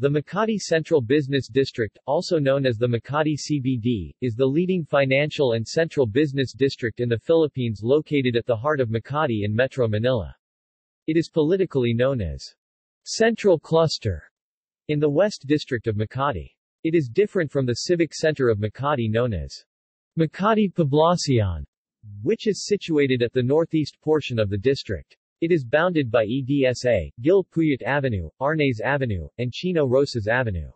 The Makati Central Business District, also known as the Makati CBD, is the leading financial and central business district in the Philippines located at the heart of Makati in Metro Manila. It is politically known as Central Cluster in the West District of Makati. It is different from the civic center of Makati known as Makati Poblacion, which is situated at the northeast portion of the district. It is bounded by EDSA, Gil Puyat Avenue, Arnaiz Avenue, and Chino Roces Avenue.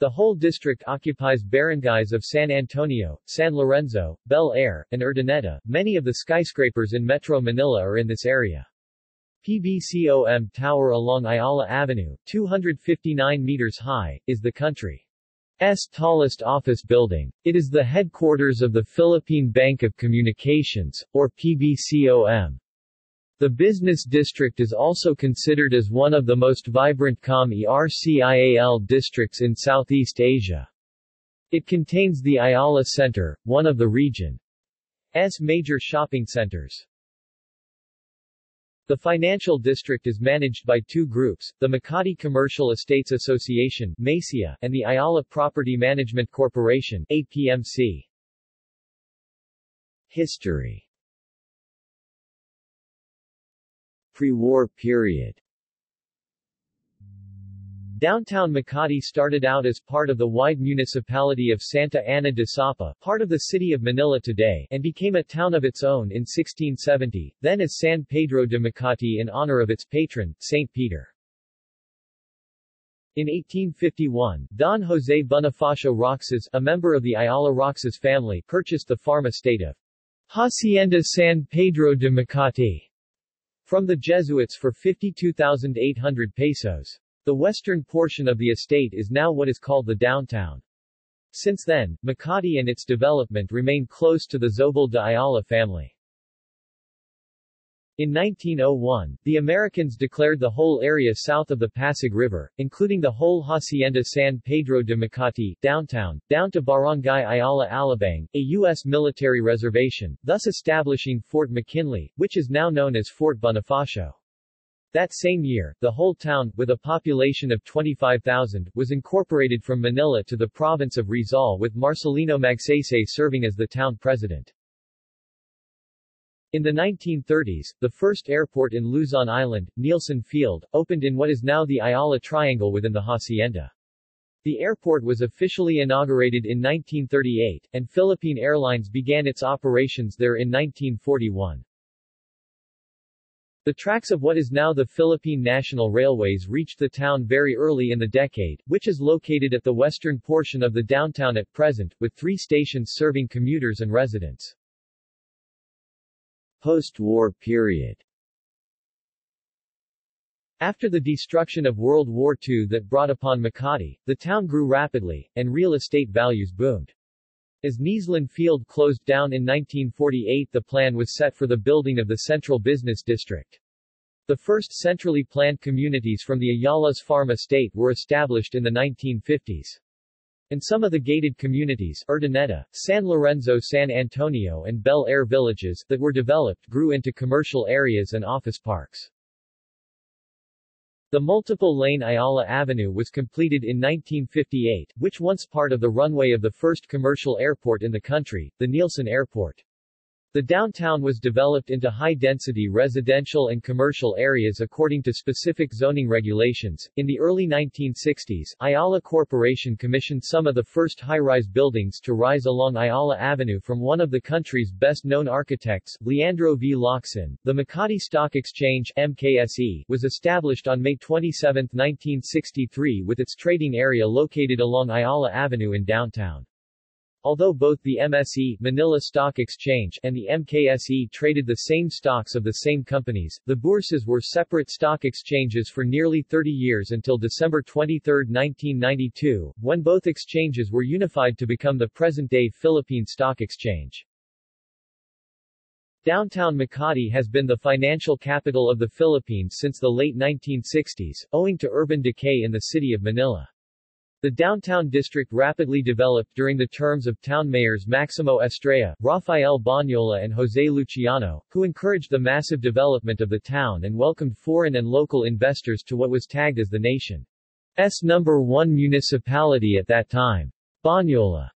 The whole district occupies barangays of San Antonio, San Lorenzo, Bel Air, and Urdaneta. Many of the skyscrapers in Metro Manila are in this area. PBCOM Tower along Ayala Avenue, 259 meters high, is the country's tallest office building. It is the headquarters of the Philippine Bank of Communications, or PBCOM. The business district is also considered as one of the most vibrant COM-ERCIAL districts in Southeast Asia. It contains the Ayala Center, one of the region's major shopping centers. The financial district is managed by two groups, the Makati Commercial Estates Association and the Ayala Property Management Corporation. History Pre-war period Downtown Makati started out as part of the wide municipality of Santa Ana de Sapa, part of the city of Manila today, and became a town of its own in 1670, then as San Pedro de Makati in honor of its patron, St. Peter. In 1851, Don Jose Bonifacio Roxas, a member of the Ayala Roxas family, purchased the farm estate of Hacienda San Pedro de Makati from the Jesuits for 52,800 pesos. The western portion of the estate is now what is called the downtown. Since then, Makati and its development remain close to the Zobel de Ayala family. In 1901, the Americans declared the whole area south of the Pasig River, including the whole Hacienda San Pedro de Makati, downtown, down to Barangay Ayala Alabang, a U.S. military reservation, thus establishing Fort McKinley, which is now known as Fort Bonifacio. That same year, the whole town, with a population of 25,000, was incorporated from Manila to the province of Rizal with Marcelino Magsaysay serving as the town president. In the 1930s, the first airport in Luzon Island, Nielsen Field, opened in what is now the Ayala Triangle within the hacienda. The airport was officially inaugurated in 1938, and Philippine Airlines began its operations there in 1941. The tracks of what is now the Philippine National Railways reached the town very early in the decade, which is located at the western portion of the downtown at present, with three stations serving commuters and residents. Post-war period after the destruction of World War II that brought upon Makati, the town grew rapidly, and real estate values boomed. As Nielsen Field closed down in 1948 the plan was set for the building of the Central Business District. The first centrally planned communities from the Ayala's farm estate were established in the 1950s and some of the gated communities Urdaneta, San Lorenzo San Antonio and Bel Air villages that were developed grew into commercial areas and office parks. The multiple-lane Ayala Avenue was completed in 1958, which once part of the runway of the first commercial airport in the country, the Nielsen Airport. The downtown was developed into high-density residential and commercial areas according to specific zoning regulations. In the early 1960s, Ayala Corporation commissioned some of the first high-rise buildings to rise along Ayala Avenue from one of the country's best-known architects, Leandro V. Locsin. The Makati Stock Exchange MKSE was established on May 27, 1963 with its trading area located along Ayala Avenue in downtown. Although both the MSE Manila Stock Exchange and the MKSE traded the same stocks of the same companies, the bourses were separate stock exchanges for nearly 30 years until December 23, 1992, when both exchanges were unified to become the present-day Philippine Stock Exchange. Downtown Makati has been the financial capital of the Philippines since the late 1960s, owing to urban decay in the city of Manila. The downtown district rapidly developed during the terms of town mayors Maximo Estrella, Rafael Bonyola and Jose Luciano, who encouraged the massive development of the town and welcomed foreign and local investors to what was tagged as the nation's number one municipality at that time. Banyola's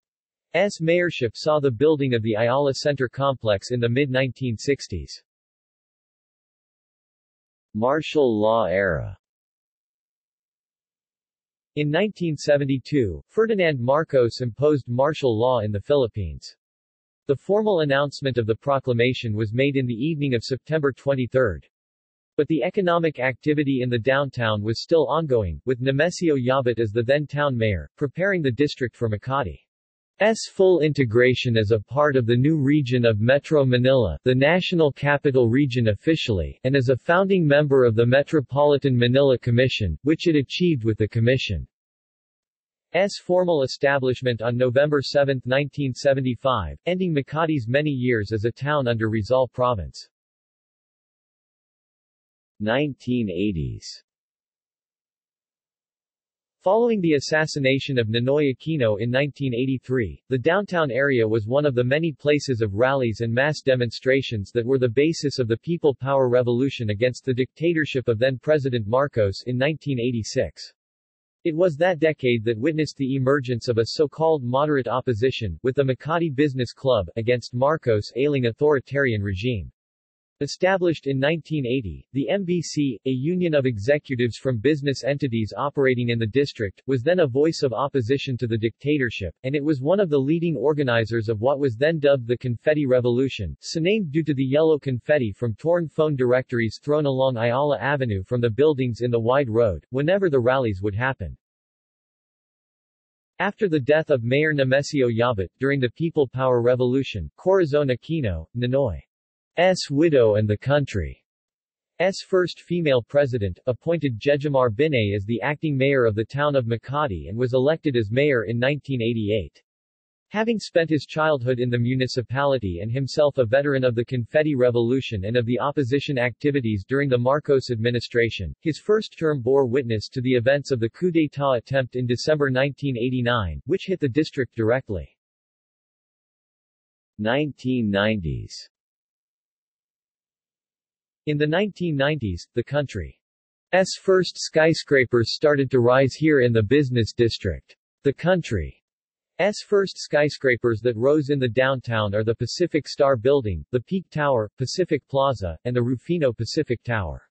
mayorship saw the building of the Ayala Center complex in the mid-1960s. Martial law era in 1972, Ferdinand Marcos imposed martial law in the Philippines. The formal announcement of the proclamation was made in the evening of September 23. But the economic activity in the downtown was still ongoing, with Nemesio Yabut as the then town mayor, preparing the district for Makati. S full integration as a part of the new region of Metro Manila, the National Capital Region officially, and as a founding member of the Metropolitan Manila Commission, which it achieved with the Commission. S formal establishment on November 7, 1975, ending Makati's many years as a town under Rizal Province. 1980s Following the assassination of Ninoy Aquino in 1983, the downtown area was one of the many places of rallies and mass demonstrations that were the basis of the People Power Revolution against the dictatorship of then-President Marcos in 1986. It was that decade that witnessed the emergence of a so-called moderate opposition, with the Makati Business Club, against Marcos' ailing authoritarian regime. Established in 1980, the MBC, a union of executives from business entities operating in the district, was then a voice of opposition to the dictatorship, and it was one of the leading organizers of what was then dubbed the Confetti Revolution, so named due to the yellow confetti from torn phone directories thrown along Ayala Avenue from the buildings in the wide road, whenever the rallies would happen. After the death of Mayor Nemesio Yabut, during the People Power Revolution, Corazon Aquino, Ninoy S. widow and the country's first female president, appointed Jejomar Binay as the acting mayor of the town of Makati and was elected as mayor in 1988. Having spent his childhood in the municipality and himself a veteran of the Confetti Revolution and of the opposition activities during the Marcos administration, his first term bore witness to the events of the coup d'état attempt in December 1989, which hit the district directly. 1990s in the 1990s, the country's first skyscrapers started to rise here in the business district. The country's first skyscrapers that rose in the downtown are the Pacific Star Building, the Peak Tower, Pacific Plaza, and the Rufino Pacific Tower.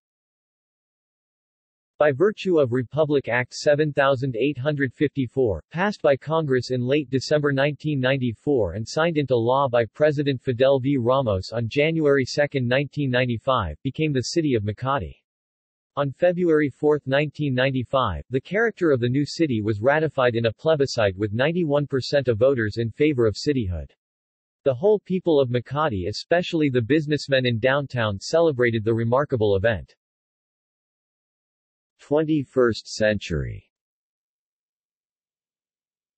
By virtue of Republic Act 7854, passed by Congress in late December 1994 and signed into law by President Fidel V. Ramos on January 2, 1995, became the city of Makati. On February 4, 1995, the character of the new city was ratified in a plebiscite with 91% of voters in favor of cityhood. The whole people of Makati especially the businessmen in downtown celebrated the remarkable event. 21st century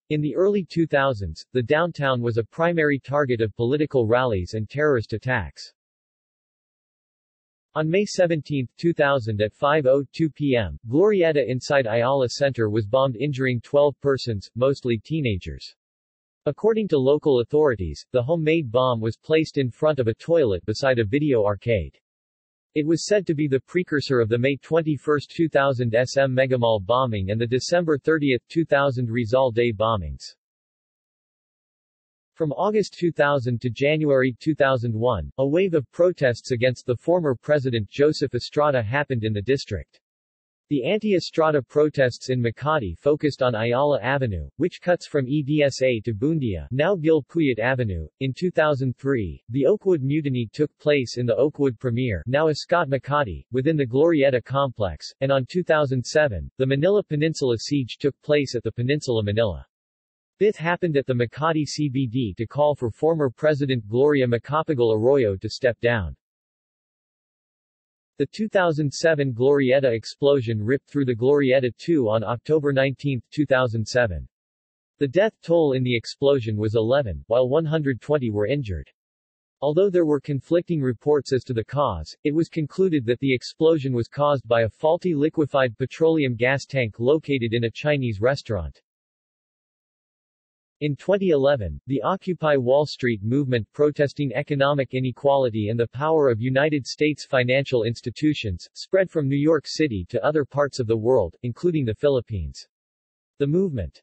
In the early 2000s, the downtown was a primary target of political rallies and terrorist attacks. On May 17, 2000 at 5.02 p.m., Glorieta inside Ayala Center was bombed injuring 12 persons, mostly teenagers. According to local authorities, the homemade bomb was placed in front of a toilet beside a video arcade. It was said to be the precursor of the May 21, 2000 SM Megamall bombing and the December 30, 2000 Rizal Day bombings. From August 2000 to January 2001, a wave of protests against the former president Joseph Estrada happened in the district. The anti-Estrada protests in Makati focused on Ayala Avenue, which cuts from EDSA to Buendia, now Gil Puyat Avenue. In 2003, the Oakwood Mutiny took place in the Oakwood Premier, now Ascott Makati, within the Glorieta complex, and on 2007, the Manila Peninsula siege took place at the Peninsula Manila. This happened at the Makati CBD to call for former President Gloria Macapagal Arroyo to step down. The 2007 Glorieta explosion ripped through the Glorieta 2 on October 19, 2007. The death toll in the explosion was 11, while 120 were injured. Although there were conflicting reports as to the cause, it was concluded that the explosion was caused by a faulty liquefied petroleum gas tank located in a Chinese restaurant. In 2011, the Occupy Wall Street movement protesting economic inequality and the power of United States financial institutions, spread from New York City to other parts of the world, including the Philippines. The movement's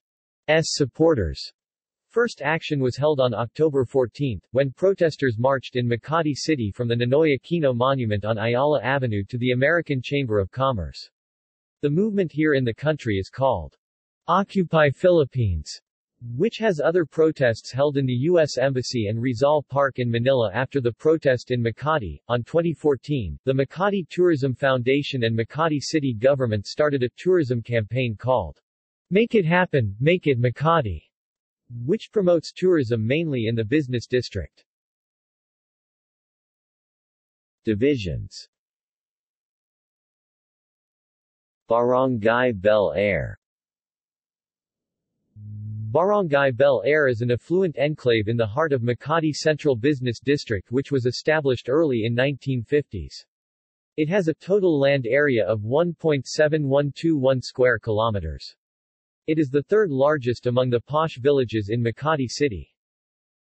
supporters First action was held on October 14, when protesters marched in Makati City from the Ninoy Aquino Monument on Ayala Avenue to the American Chamber of Commerce. The movement here in the country is called Occupy Philippines which has other protests held in the U.S. Embassy and Rizal Park in Manila after the protest in Makati. On 2014, the Makati Tourism Foundation and Makati city government started a tourism campaign called Make It Happen, Make It Makati, which promotes tourism mainly in the business district. Divisions Barangay Bel Air Barangay Bel Air is an affluent enclave in the heart of Makati Central Business District which was established early in 1950s. It has a total land area of 1.7121 square kilometers. It is the third largest among the posh villages in Makati City.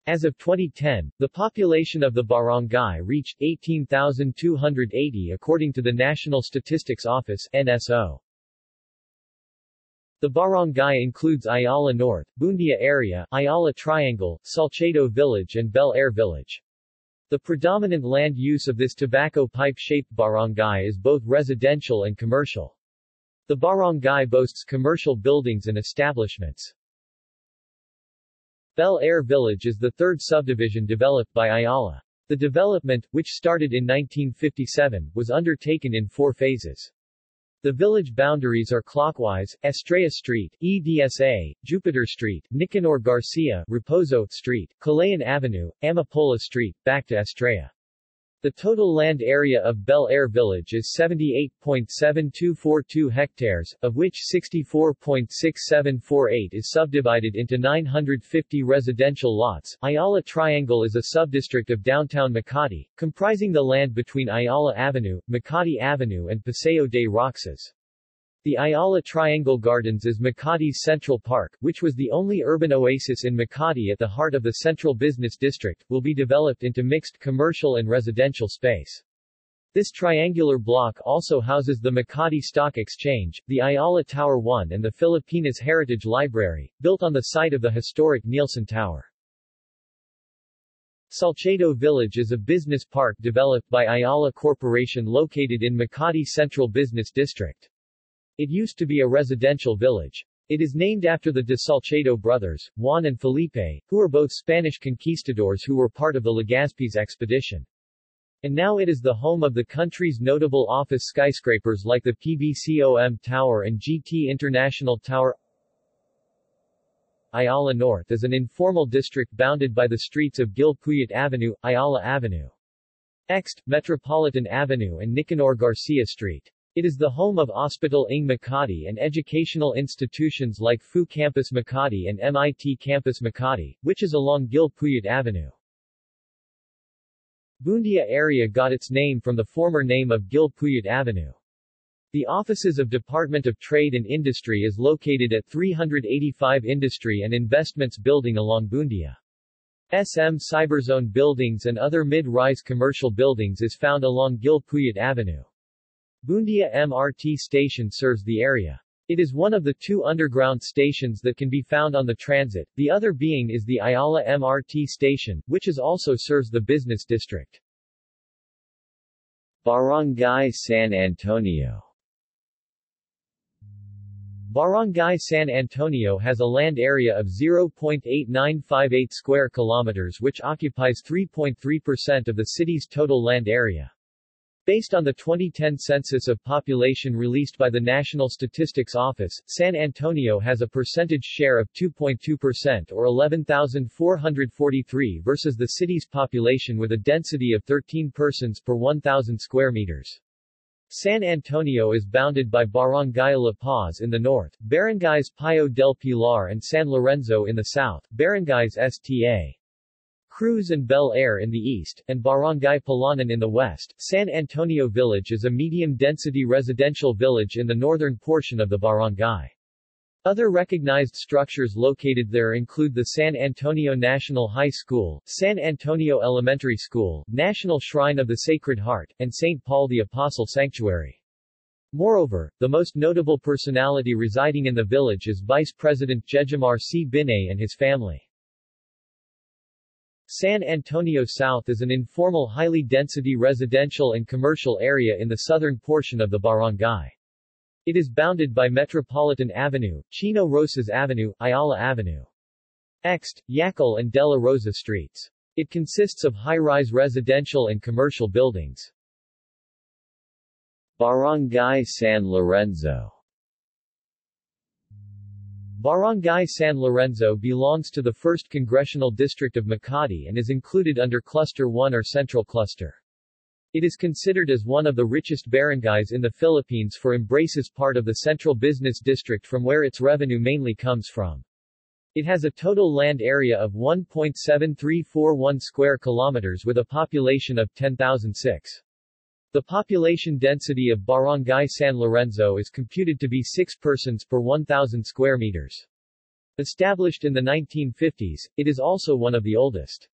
As of 2010, the population of the barangay reached 18,280 according to the National Statistics Office NSO. The barangay includes Ayala North, Buendia area, Ayala Triangle, Salcedo Village and Bel Air Village. The predominant land use of this tobacco pipe-shaped barangay is both residential and commercial. The barangay boasts commercial buildings and establishments. Bel Air Village is the third subdivision developed by Ayala. The development, which started in 1957, was undertaken in four phases. The village boundaries are clockwise, Estrella Street, EDSA, Jupiter Street, Nicanor Garcia, Reposo Street, Kalayaan Avenue, Amapola Street, back to Estrella. The total land area of Bel Air Village is 78.7242 hectares, of which 64.6748 is subdivided into 950 residential lots. Ayala Triangle is a subdistrict of downtown Makati, comprising the land between Ayala Avenue, Makati Avenue and Paseo de Roxas. The Ayala Triangle Gardens is Makati's Central Park, which was the only urban oasis in Makati at the heart of the Central Business District, will be developed into mixed commercial and residential space. This triangular block also houses the Makati Stock Exchange, the Ayala Tower 1 and the Filipinas Heritage Library, built on the site of the historic Nielsen Tower. Salcedo Village is a business park developed by Ayala Corporation located in Makati Central Business District. It used to be a residential village. It is named after the de Salcedo brothers, Juan and Felipe, who were both Spanish conquistadors who were part of the Legazpi's expedition. And now it is the home of the country's notable office skyscrapers like the PBCOM Tower and GT International Tower. Ayala North is an informal district bounded by the streets of Gil Puyat Avenue, Ayala Avenue, Ext, Metropolitan Avenue and Nicanor Garcia Street. It is the home of Hospital ng Makati and educational institutions like FU Campus Makati and MIT Campus Makati, which is along Gil Puyat Avenue. Buendia area got its name from the former name of Gil Puyat Avenue. The offices of Department of Trade and Industry is located at 385 Industry and Investments Building along Buendia. SM Cyberzone buildings and other mid-rise commercial buildings is found along Gil Puyat Avenue. Buendia MRT station serves the area. It is one of the two underground stations that can be found on the transit, the other being is the Ayala MRT station, which is also serves the business district. Barangay San Antonio Barangay San Antonio has a land area of 0.8958 square kilometers which occupies 3.3% of the city's total land area. Based on the 2010 census of population released by the National Statistics Office, San Antonio has a percentage share of 2.2% or 11,443 versus the city's population with a density of 13 persons per 1,000 square meters. San Antonio is bounded by Barangay La Paz in the north, Barangays Pio del Pilar and San Lorenzo in the south, Barangays Sta. Cruz and Bel Air in the east, and Barangay Palanan in the west. San Antonio Village is a medium-density residential village in the northern portion of the barangay. Other recognized structures located there include the San Antonio National High School, San Antonio Elementary School, National Shrine of the Sacred Heart, and St. Paul the Apostle Sanctuary. Moreover, the most notable personality residing in the village is Vice President Jejomar C. Binay and his family. San Antonio South is an informal highly density residential and commercial area in the southern portion of the barangay. It is bounded by Metropolitan Avenue, Chino Roces Avenue, Ayala Avenue. Ext, Yacal and De La Rosa streets. It consists of high-rise residential and commercial buildings. Barangay San Lorenzo Barangay San Lorenzo belongs to the 1st Congressional District of Makati and is included under Cluster 1 or Central Cluster. It is considered as one of the richest barangays in the Philippines for embraces part of the Central Business District from where its revenue mainly comes from. It has a total land area of 1.7341 square kilometers with a population of 10,006. The population density of Barangay San Lorenzo is computed to be 6 persons per 1,000 square meters. Established in the 1950s, it is also one of the oldest.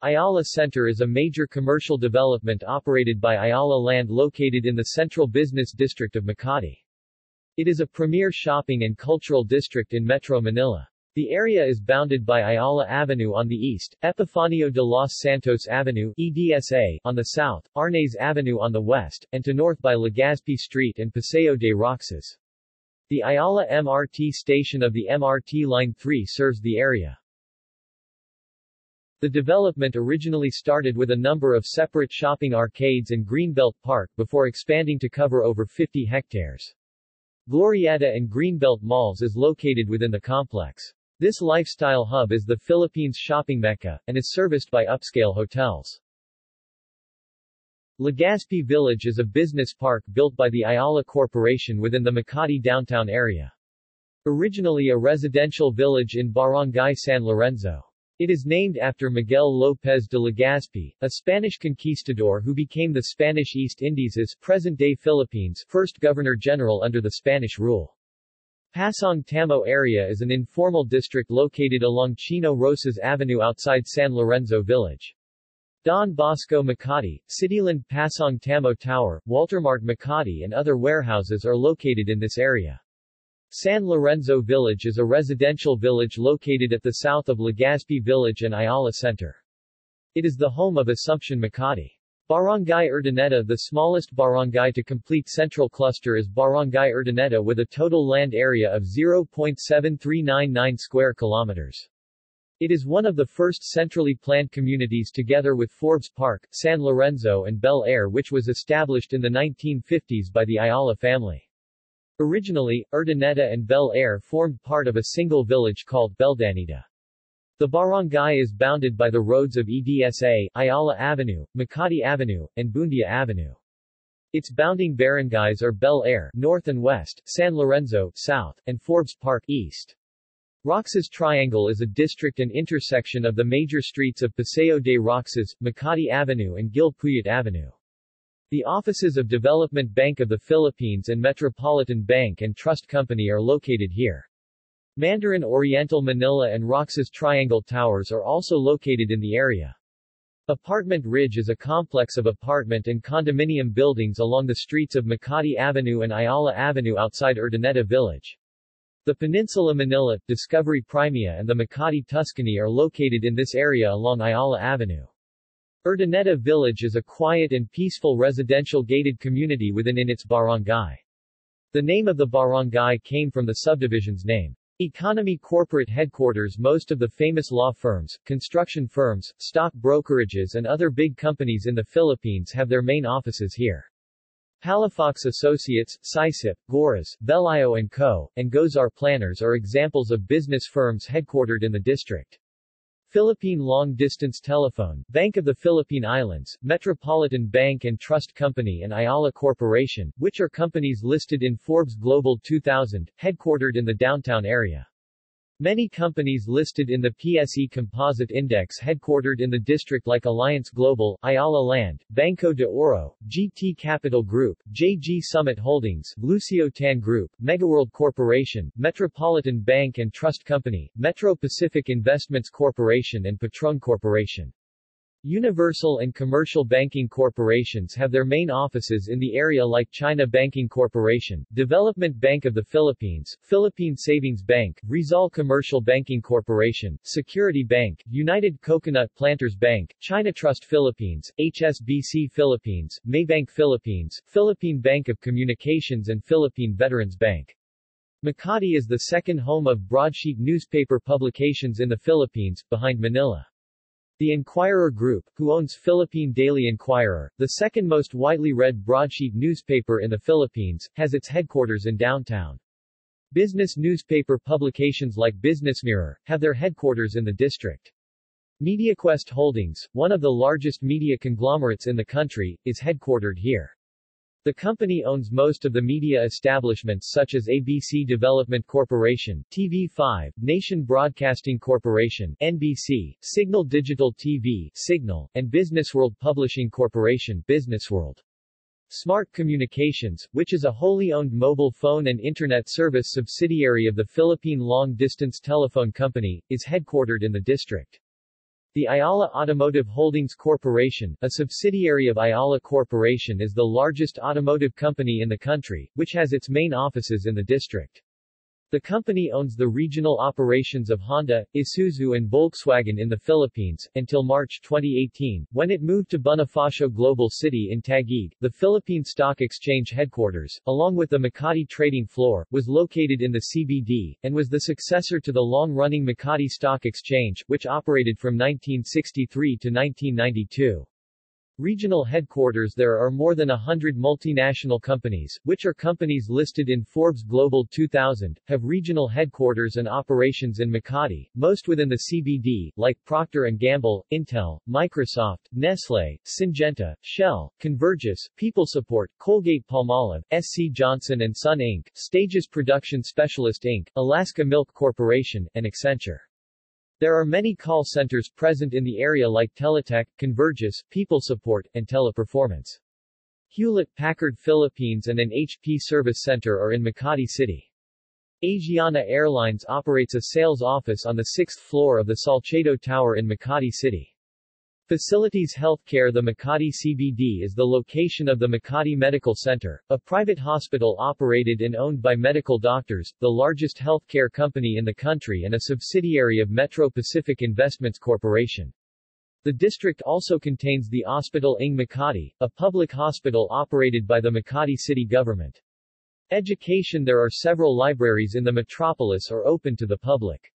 Ayala Center is a major commercial development operated by Ayala Land located in the central business district of Makati. It is a premier shopping and cultural district in Metro Manila. The area is bounded by Ayala Avenue on the east, Epifanio de los Santos Avenue EDSA on the south, Arnaiz Avenue on the west, and to north by Legazpi Street and Paseo de Roxas. The Ayala MRT station of the MRT Line 3 serves the area. The development originally started with a number of separate shopping arcades and Greenbelt Park before expanding to cover over 50 hectares. Glorieta and Greenbelt Malls is located within the complex. This lifestyle hub is the Philippines shopping mecca, and is serviced by upscale hotels. Legazpi Village is a business park built by the Ayala Corporation within the Makati downtown area. Originally a residential village in Barangay San Lorenzo. It is named after Miguel López de Legazpi, a Spanish conquistador who became the Spanish East Indies' present-day Philippines first governor-general under the Spanish rule. Pasong Tamo area is an informal district located along Chino Roces Avenue outside San Lorenzo Village. Don Bosco Makati, Cityland Pasong Tamo Tower, Waltermart Makati and other warehouses are located in this area. San Lorenzo Village is a residential village located at the south of Legazpi Village and Ayala Center. It is the home of Assumption Makati. Barangay Urdaneta The smallest barangay to complete central cluster is Barangay Urdaneta with a total land area of 0.7399 square kilometers. It is one of the first centrally planned communities together with Forbes Park, San Lorenzo and Bel Air which was established in the 1950s by the Ayala family. Originally, Urdaneta and Bel Air formed part of a single village called Beldaneta. The barangay is bounded by the roads of EDSA, Ayala Avenue, Makati Avenue, and Buendia Avenue. Its bounding barangays are Bel Air, north and west, San Lorenzo, south, and Forbes Park, east. Roxas Triangle is a district and intersection of the major streets of Paseo de Roxas, Makati Avenue and Gil Puyat Avenue. The offices of Development Bank of the Philippines and Metropolitan Bank and Trust Company are located here. Mandarin Oriental Manila and Roxas Triangle Towers are also located in the area. Apartment Ridge is a complex of apartment and condominium buildings along the streets of Makati Avenue and Ayala Avenue outside Urdaneta Village. The Peninsula Manila, Discovery Primea and the Makati Tuscany are located in this area along Ayala Avenue. Urdaneta Village is a quiet and peaceful residential gated community within in its barangay. The name of the barangay came from the subdivision's name. Economy corporate headquarters Most of the famous law firms, construction firms, stock brokerages and other big companies in the Philippines have their main offices here. Palafox Associates, SyCip, Gorres, Velayo & Co., and Gozar Planners are examples of business firms headquartered in the district. Philippine Long Distance Telephone, Bank of the Philippine Islands, Metropolitan Bank and Trust Company and Ayala Corporation, which are companies listed in Forbes Global 2000, headquartered in the downtown area. Many companies listed in the PSE Composite Index headquartered in the district like Alliance Global, Ayala Land, Banco de Oro, GT Capital Group, JG Summit Holdings, Lucio Tan Group, Megaworld Corporation, Metropolitan Bank and Trust Company, Metro Pacific Investments Corporation and Petron Corporation. Universal and commercial banking corporations have their main offices in the area like China Banking Corporation, Development Bank of the Philippines, Philippine Savings Bank, Rizal Commercial Banking Corporation, Security Bank, United Coconut Planters Bank, China Trust Philippines, HSBC Philippines, Maybank Philippines, Philippine Bank of Communications and Philippine Veterans Bank. Makati is the second home of broadsheet newspaper publications in the Philippines, behind Manila. The Inquirer Group, who owns Philippine Daily Inquirer, the second most widely read broadsheet newspaper in the Philippines, has its headquarters in downtown. Business newspaper publications like Business Mirror, have their headquarters in the district. MediaQuest Holdings, one of the largest media conglomerates in the country, is headquartered here. The company owns most of the media establishments such as ABC Development Corporation, TV5, Nation Broadcasting Corporation, NBC, Cignal Digital TV, Cignal, and Businessworld Publishing Corporation, Businessworld. Smart Communications, which is a wholly owned mobile phone and internet service subsidiary of the Philippine Long Distance Telephone Company, is headquartered in the district. The Ayala Automotive Holdings Corporation, a subsidiary of Ayala Corporation is the largest automotive company in the country, which has its main offices in the district. The company owns the regional operations of Honda, Isuzu and Volkswagen in the Philippines, until March 2018, when it moved to Bonifacio Global City in Taguig. The Philippine Stock Exchange headquarters, along with the Makati trading floor, was located in the CBD, and was the successor to the long-running Makati Stock Exchange, which operated from 1963 to 1992. Regional headquarters There are more than a hundred multinational companies, which are companies listed in Forbes Global 2000, have regional headquarters and operations in Makati, most within the CBD, like Procter & Gamble, Intel, Microsoft, Nestle, Syngenta, Shell, Convergys, People Support, Colgate-Palmolive, SC Johnson & Son Inc., Stages Production Specialist Inc., Alaska Milk Corporation, and Accenture. There are many call centers present in the area like Teletech, Convergys, People Support, and Teleperformance. Hewlett-Packard Philippines and an HP Service Center are in Makati City. Asiana Airlines operates a sales office on the sixth floor of the Salcedo Tower in Makati City. Facilities Healthcare The Makati CBD is the location of the Makati Medical Center, a private hospital operated and owned by medical doctors, the largest healthcare company in the country and a subsidiary of Metro Pacific Investments Corporation. The district also contains the Hospital ng Makati, a public hospital operated by the Makati city government. Education There are several libraries in the metropolis or open to the public.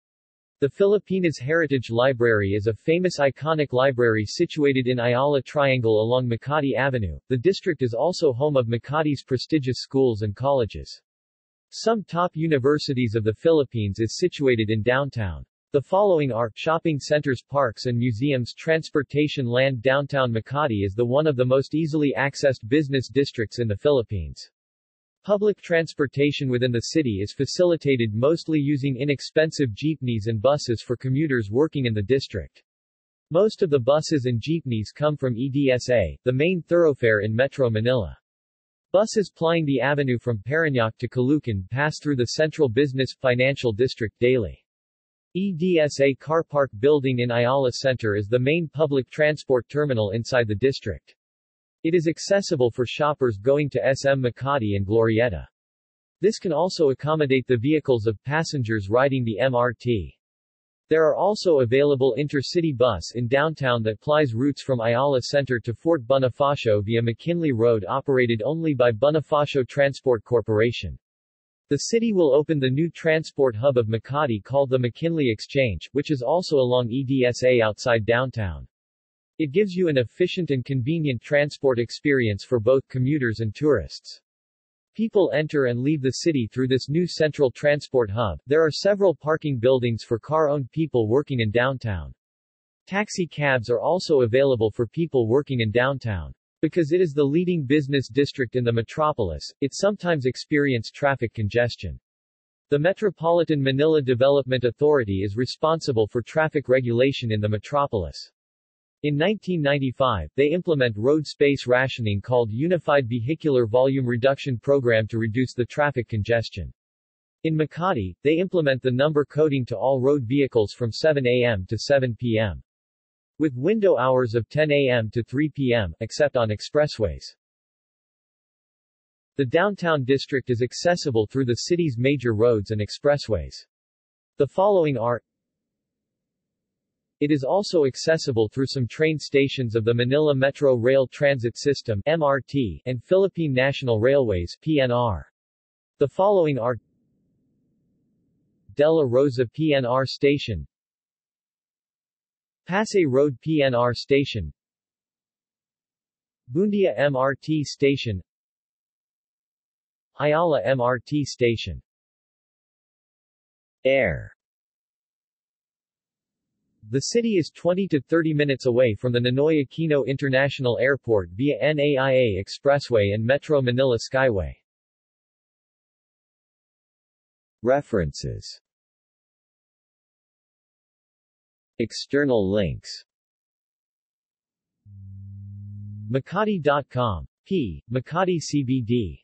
The Filipinas Heritage Library is a famous iconic library situated in Ayala Triangle along Makati Avenue. The district is also home of Makati's prestigious schools and colleges. Some top universities of the Philippines is situated in downtown. The following are shopping centers, parks and museums, transportation land. Downtown Makati is the one of the most easily accessed business districts in the Philippines. Public transportation within the city is facilitated mostly using inexpensive jeepneys and buses for commuters working in the district. Most of the buses and jeepneys come from EDSA, the main thoroughfare in Metro Manila. Buses plying the avenue from Parañaque to Caloocan pass through the Central Business Financial District daily. EDSA Car Park Building in Ayala Center is the main public transport terminal inside the district. It is accessible for shoppers going to SM Makati and Glorieta. This can also accommodate the vehicles of passengers riding the MRT. There are also available intercity bus in downtown that plies routes from Ayala Center to Fort Bonifacio via McKinley Road operated only by Bonifacio Transport Corporation. The city will open the new transport hub of Makati called the McKinley Exchange, which is also along EDSA outside downtown. It gives you an efficient and convenient transport experience for both commuters and tourists. People enter and leave the city through this new central transport hub. There are several parking buildings for car-owned people working in downtown. Taxi cabs are also available for people working in downtown. Because it is the leading business district in the metropolis, it sometimes experience traffic congestion. The Metropolitan Manila Development Authority is responsible for traffic regulation in the metropolis. In 1995, they implement road space rationing called Unified Vehicular Volume Reduction Program to reduce the traffic congestion. In Makati, they implement the number coding to all road vehicles from 7 a.m. to 7 p.m. With window hours of 10 a.m. to 3 p.m., except on expressways. The downtown district is accessible through the city's major roads and expressways. The following are It is also accessible through some train stations of the Manila Metro Rail Transit System MRT and Philippine National Railways PNR. The following are Dela Rosa PNR Station Pasay Road PNR Station Buendia MRT Station Ayala MRT Station Air The city is 20 to 30 minutes away from the Ninoy Aquino International Airport via NAIA Expressway and Metro Manila Skyway. References External links Makati.com. P. Makati CBD